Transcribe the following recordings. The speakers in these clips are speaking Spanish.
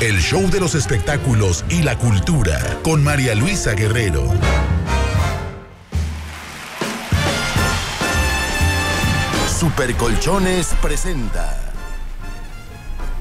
el show de los espectáculos y la cultura con María Luisa Guerrero. Supercolchones presenta.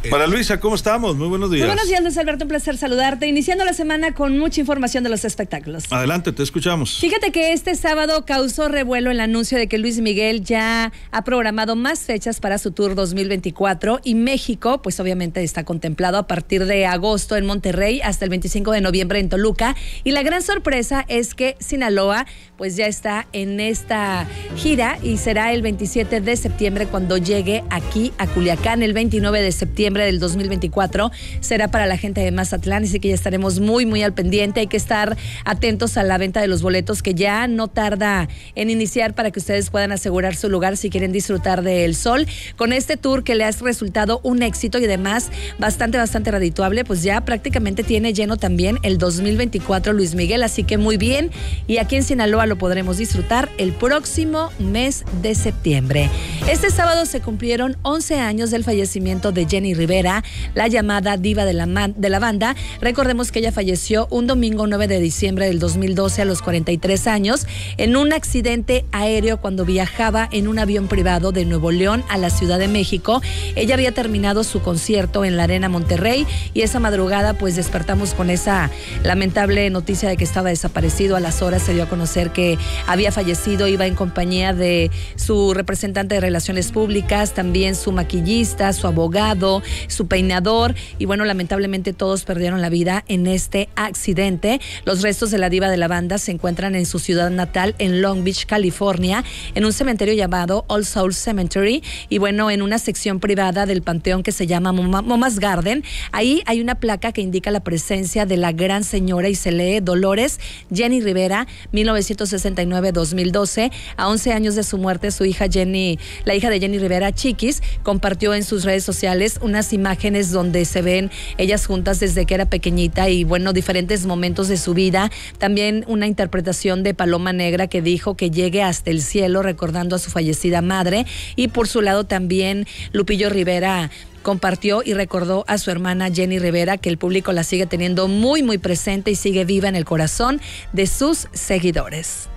Para Luisa, ¿cómo estamos? Muy buenos días. Muy buenos días, Luis Alberto. Un placer saludarte. Iniciando la semana con mucha información de los espectáculos. Adelante, te escuchamos. Fíjate que este sábado causó revuelo el anuncio de que Luis Miguel ya ha programado más fechas para su tour 2024 y México, pues obviamente está contemplado a partir de agosto en Monterrey hasta el 25 de noviembre en Toluca. Y la gran sorpresa es que Sinaloa, pues ya está en esta gira y será el 27 de septiembre cuando llegue aquí a Culiacán, el 29 de septiembre del 2024 será para la gente de Mazatlán, así que ya estaremos muy, muy al pendiente. Hay que estar atentos a la venta de los boletos que ya no tarda en iniciar para que ustedes puedan asegurar su lugar si quieren disfrutar del sol. Con este tour que le ha resultado un éxito y además bastante, bastante redituable, pues ya prácticamente tiene lleno también el 2024 Luis Miguel, así que muy bien. Y aquí en Sinaloa lo podremos disfrutar el próximo mes de septiembre. Este sábado se cumplieron 11 años del fallecimiento de Jenny Rivera, la llamada diva de la, de la banda. Recordemos que ella falleció un domingo 9 de diciembre del 2012 a los 43 años en un accidente aéreo cuando viajaba en un avión privado de Nuevo León a la Ciudad de México. Ella había terminado su concierto en la Arena Monterrey y esa madrugada pues despertamos con esa lamentable noticia de que estaba desaparecido. A las horas se dio a conocer que había fallecido, iba en compañía de su representante de Relaciones Públicas, también su maquillista, su abogado, su peinador y bueno, lamentablemente todos perdieron la vida en este accidente. Los restos de la diva de la banda se encuentran en su ciudad natal en Long Beach, California, en un cementerio llamado All Souls Cemetery y bueno, en una sección privada del panteón que se llama Momas Garden. Ahí hay una placa que indica la presencia de la gran señora y se lee Dolores Jenny Rivera, 1969-2012. A 11 años de su muerte, su hija Jenny, la hija de Jenny Rivera, Chiquis, compartió en sus redes sociales una imágenes donde se ven ellas juntas desde que era pequeñita y bueno, diferentes momentos de su vida. También una interpretación de Paloma Negra que dijo que llegue hasta el cielo recordando a su fallecida madre. Y por su lado también Lupillo Rivera compartió y recordó a su hermana Jenny Rivera que el público la sigue teniendo muy muy presente y sigue viva en el corazón de sus seguidores.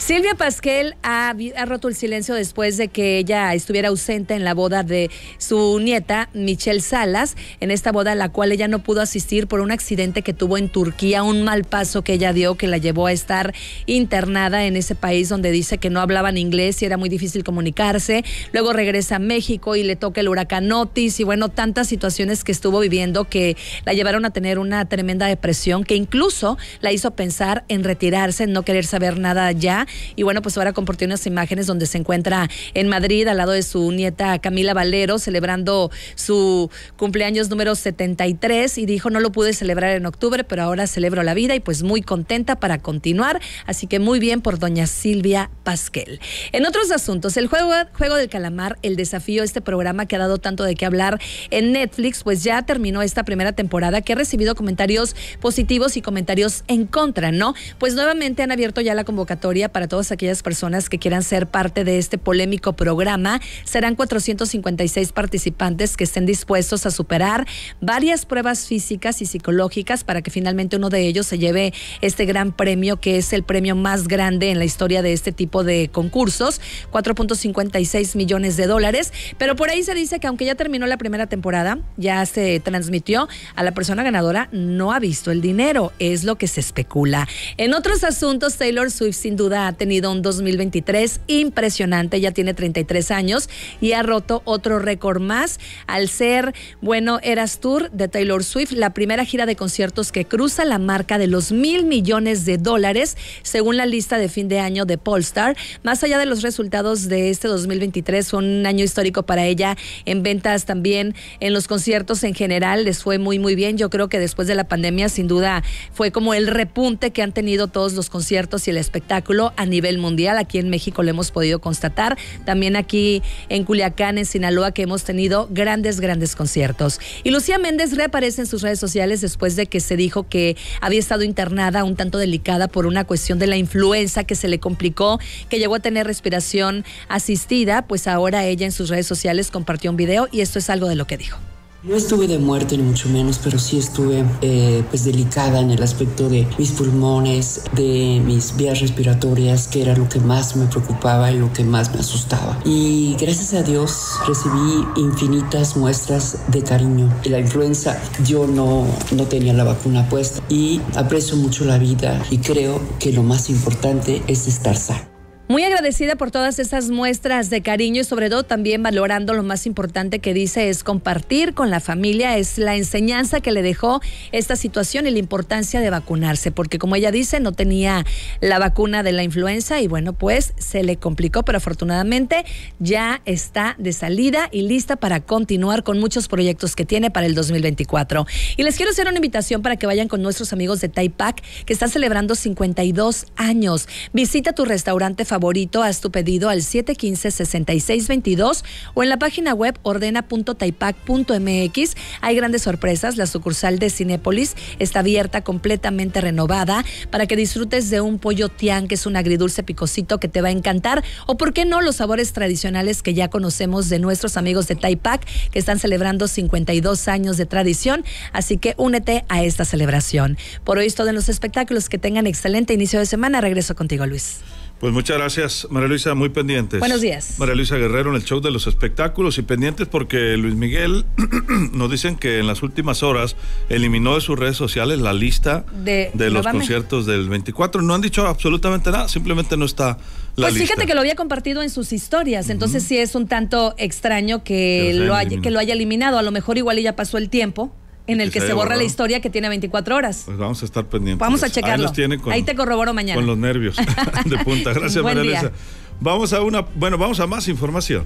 Silvia Pasquel ha, roto el silencio después de que ella estuviera ausente en la boda de su nieta, Michelle Salas, en esta boda a la cual ella no pudo asistir por un accidente que tuvo en Turquía, un mal paso que ella dio que la llevó a estar internada en ese país donde dice que no hablaban inglés y era muy difícil comunicarse. Luego regresa a México y le toca el huracán Otis y bueno, tantas situaciones que estuvo viviendo que la llevaron a tener una tremenda depresión que incluso la hizo pensar en retirarse, en no querer saber nada ya y bueno, pues ahora compartió unas imágenes donde se encuentra en Madrid al lado de su nieta Camila Valero celebrando su cumpleaños número 73 y dijo no lo pude celebrar en octubre, pero ahora celebro la vida y pues muy contenta para continuar. Así que muy bien por doña Silvia Pasquel. En otros asuntos, el juego, juego del calamar, el desafío, este programa que ha dado tanto de qué hablar en Netflix, pues ya terminó esta primera temporada que ha recibido comentarios positivos y comentarios en contra, ¿no? Pues nuevamente han abierto ya la convocatoria para para todas aquellas personas que quieran ser parte de este polémico programa. Serán 456 participantes que estén dispuestos a superar varias pruebas físicas y psicológicas para que finalmente uno de ellos se lleve este gran premio que es el premio más grande en la historia de este tipo de concursos, 4.56 millones de dólares. Pero por ahí se dice que aunque ya terminó la primera temporada, ya se transmitió, a la persona ganadora no ha visto el dinero, es lo que se especula. En otros asuntos, Taylor Swift sin duda ha tenido un 2023 impresionante, ya tiene 33 años y ha roto otro récord más al ser, bueno, Eras Tour de Taylor Swift, la primera gira de conciertos que cruza la marca de los mil millones de dólares, según la lista de fin de año de Polestar. Más allá de los resultados de este 2023, fue un año histórico para ella en ventas también, en los conciertos en general, les fue muy, muy bien. Yo creo que después de la pandemia, sin duda, fue como el repunte que han tenido todos los conciertos y el espectáculo a nivel mundial. Aquí en México lo hemos podido constatar. También aquí en Culiacán, en Sinaloa, que hemos tenido grandes, grandes conciertos. Y Lucía Méndez reaparece en sus redes sociales después de que se dijo que había estado internada un tanto delicada por una cuestión de la influenza que se le complicó, que llegó a tener respiración asistida. Pues ahora ella en sus redes sociales compartió un video y esto es algo de lo que dijo. No estuve de muerte ni mucho menos, pero sí estuve eh, pues delicada en el aspecto de mis pulmones, de mis vías respiratorias, que era lo que más me preocupaba y lo que más me asustaba. Y gracias a Dios recibí infinitas muestras de cariño. La influenza yo no, no tenía la vacuna puesta y aprecio mucho la vida y creo que lo más importante es estar sano. Muy agradecida por todas esas muestras de cariño y sobre todo también valorando lo más importante que dice es compartir con la familia, es la enseñanza que le dejó esta situación y la importancia de vacunarse, porque como ella dice, no tenía la vacuna de la influenza y bueno, pues se le complicó, pero afortunadamente ya está de salida y lista para continuar con muchos proyectos que tiene para el 2024. Y les quiero hacer una invitación para que vayan con nuestros amigos de Taipac, que están celebrando 52 años. Visita tu restaurante favorito favorito, haz tu pedido al 715-6622 o en la página web ordena.taipac.mx. Hay grandes sorpresas. La sucursal de Cinépolis está abierta, completamente renovada, para que disfrutes de un pollo tian, que es un agridulce picosito que te va a encantar. O, ¿por qué no, los sabores tradicionales que ya conocemos de nuestros amigos de Taipac, que están celebrando 52 años de tradición? Así que únete a esta celebración. Por hoy es todo en los espectáculos. Que tengan excelente inicio de semana. Regreso contigo, Luis. Pues muchas gracias, María Luisa, muy pendientes. Buenos días. María Luisa Guerrero en el show de los espectáculos y pendientes porque Luis Miguel nos dicen que en las últimas horas eliminó de sus redes sociales la lista de, los conciertos del 24. No han dicho absolutamente nada, simplemente no está la pues lista. fíjate que lo había compartido en sus historias, entonces sí es un tanto extraño que, lo haya, que lo haya eliminado. A lo mejor igual ya pasó el tiempo en el que, se, borra la historia que tiene 24 horas. Pues vamos a estar pendientes. Vamos a checarlo. Ahí, te corroboro mañana. Con los nervios de punta. Gracias, María Luisa. Vamos a una, bueno, vamos a más información.